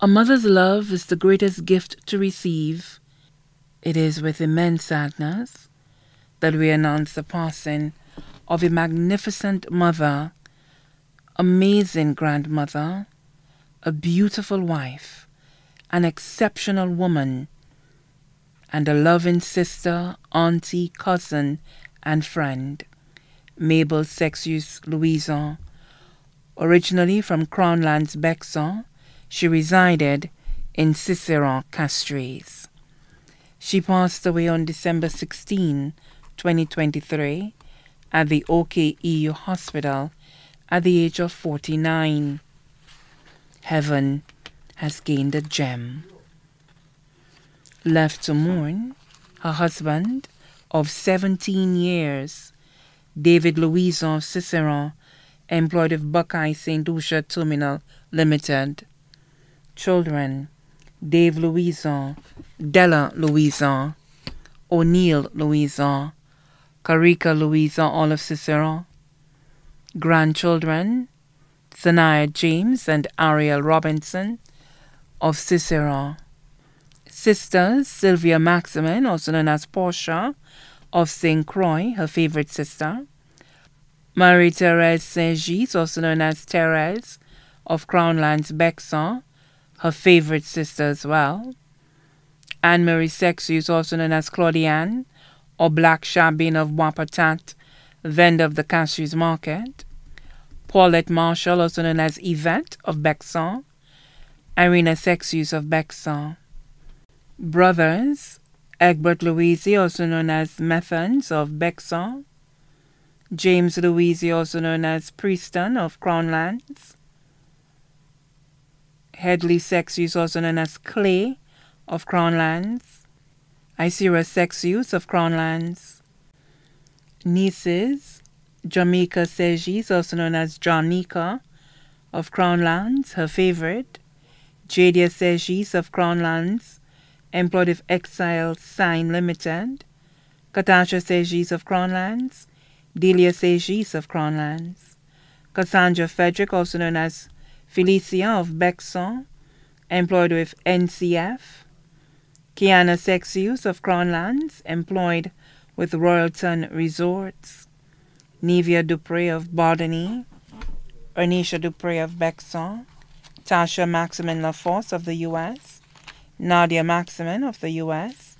A mother's love is the greatest gift to receive. It is with immense sadness that we announce the passing of a magnificent mother, amazing grandmother, a beautiful wife, an exceptional woman, and a loving sister, auntie, cousin, and friend, Mabel Sexius Louison. Originally from Crownlands Bexon, she resided in Ciceron Castries. She passed away on December 16, 2023, at the OKEU Hospital at the age of 49. Heaven has gained a gem. Left to mourn, her husband of 17 years, David Louison of Ciceron, employed of Buckeye St. Lucia Terminal Limited. Children, Dave Louison, Della Louison, O'Neill Louison, Carica Louison, all of Ciceron. Grandchildren, Zanaya James and Ariel Robinson of Ciceron. Sisters, Sylvia Maximin, also known as Portia, of St. Croix, her favorite sister. Marie Therese Saint-Gilles, also known as Therese, of Crownlands Bexar, her favorite sister as well. Anne Marie Sexius, also known as Claudiane, or Black Shabin of Wapatat, vendor of the Castries Market. Paulette Marshall, also known as Yvette of Bexon. Irina Sexius of Bexon. Brothers, Egbert Louisi, also known as Methans of Bexon. James Louisi, also known as Preston of Crownlands. Headley Sexius, also known as Clay of Crownlands. Isira Sexius of Crownlands. Nieces, Jamaica Segis, also known as Janica of Crownlands, her favorite. Jadia Segis of Crownlands, employed of Exile Sign Limited. Katasha Segis of Crownlands. Delia Segis of Crownlands. Cassandra Frederick, also known as Felicia of Bexon, employed with NCF. Kiana Sexius of Crownlands, employed with Royalton Resorts. Nevia Dupre of Bardany. Ernisha Dupre of Bexon. Tasha Maximin LaForce of the U.S. Nadia Maximin of the U.S.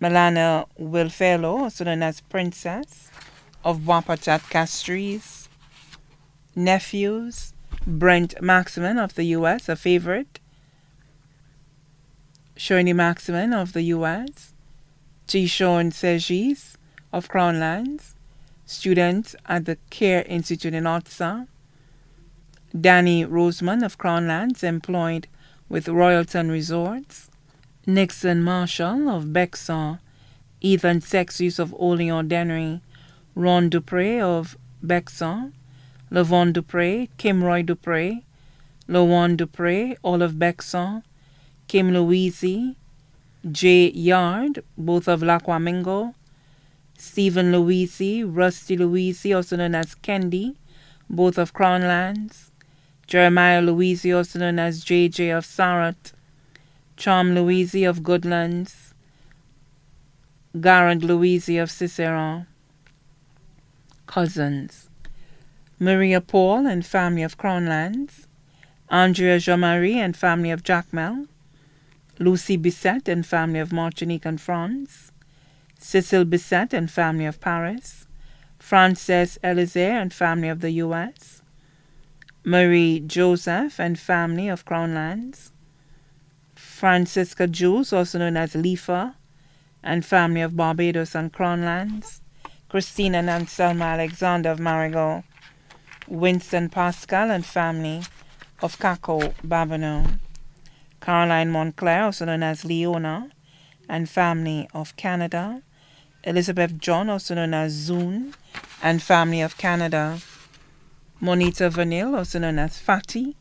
Melana Wilfello, also known as Princess of Wapatat Castries. Nephews, Brent Maximin of the U.S., a favorite. Shirley Maximin of the U.S. Tishon Segis of Crownlands. Students at the Care Institute in Otsa. Danny Roseman of Crownlands, employed with Royalton Resorts. Nixon Marshall of Bexon, Ethan Sexius of Olean Dennery, Ron Dupre of Bexon, Lavon Dupre, Kim Roy Dupre, Lawan Dupre, all Bexon, Kim Louise, J. Yard, both of Laquamingo, Stephen Louise, Rusty Louise, also known as Kendi, both of Crownlands, Jeremiah Louise, also known as JJ of Sarat, Charm Louise of Goodlands, Garand Louise of Ciceron. Cousins Maria Paul and family of Crownlands, Andrea Jean-Marie and family of Jacmel, Lucy Bisset and family of Martinique and France, Cecil Bisset and family of Paris, Frances Elizer and family of the U.S., Marie Joseph and family of Crownlands, Francisca Jules, also known as Lifa, and family of Barbados and Crownlands, Christina and Anselma Alexander of Marigot, Winston Pascal and family of Caco, Babonneau, Caroline Montclair, also known as Leona, and family of Canada, Elizabeth John, also known as Zune, and family of Canada, Monita Vanille, also known as Fatty,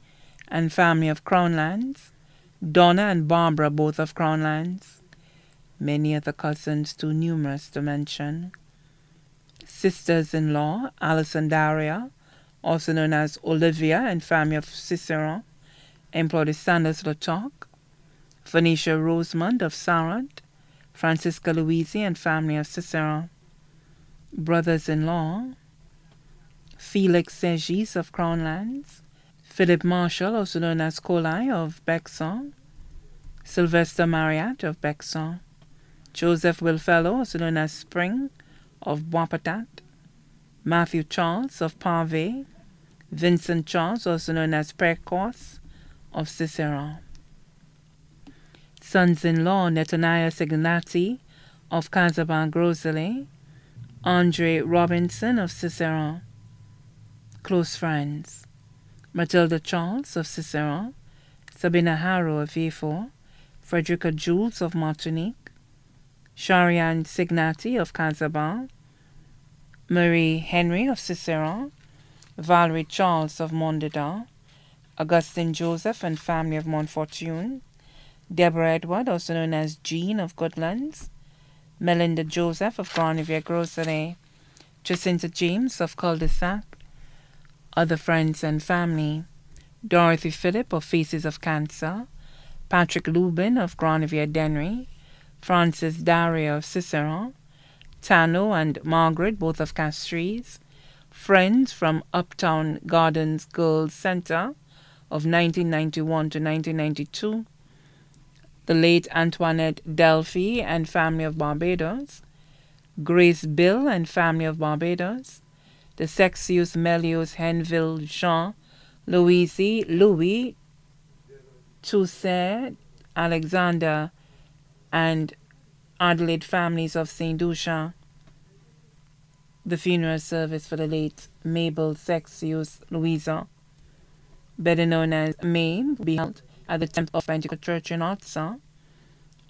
and family of Crownlands, Donna and Barbara, both of Crownlands. Many other cousins too numerous to mention. Sisters-in-law, Alice and Daria, also known as Olivia and family of Ciceron. Employed Sanders Latok, Venetia Rosemond of Sarant, Francisca Louise and family of Cicero, brothers-in-law, Felix Segis of Crownlands, Philip Marshall, also known as Colai of Bexon, Sylvester Marriott of Bexon, Joseph Wilfellow, also known as Spring of Wapatat, Matthew Charles of Parve, Vincent Charles, also known as Precoce of Cicero. Sons-in-law Netaniah Signati of Casaban Rosalie, Andre Robinson of Cicero. Close friends Matilda Charles of Cicero, Sabina Harrow of Vieux Frederica Jules of Martinique, Sharian Signati of Casaban, Marie Henry of Cicero, Valerie Charles of Mondador, Augustine Joseph and family of Montfortune, Deborah Edward, also known as Jean of Goodlands, Melinda Joseph of Garnivier Grocery, Jacinta James of Cul-de-Sac, other friends and family, Dorothy Phillip of Faces of Cancer, Patrick Lubin of Granivier Dennery, Francis Dario of Cicero, Tano and Margaret, both of Castries, friends from Upton Gardens Girls Center of 1991 to 1992, the late Antoinette Delphi and family of Barbados, Grace Bill and family of Barbados, the Sexius Melius Henville Jean, Louise Louis, Toussaint, Alexander, and Adelaide families of St. Lucia. The funeral service for the late Mabel Sexius Louisa, better known as May, will be held at the Temple of Pentecost Church in Otsa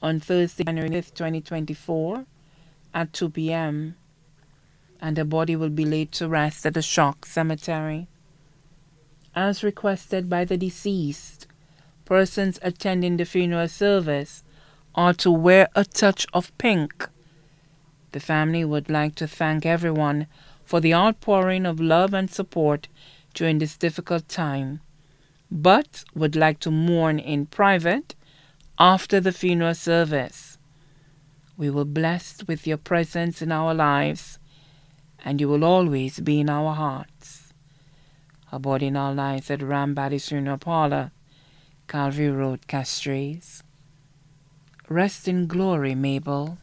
on Thursday, January 5th, 2024 at 2 p.m. and the body will be laid to rest at the Choc Cemetery. As requested by the deceased, persons attending the funeral service are to wear a touch of pink. The family would like to thank everyone for the outpouring of love and support during this difficult time but would like to mourn in private after the funeral service. We were blessed with your presence in our lives, and you will always be in our hearts. About in our lives at Rambadi Funeral Parlor, Calvary Road, Castries. Rest in glory, Mabel.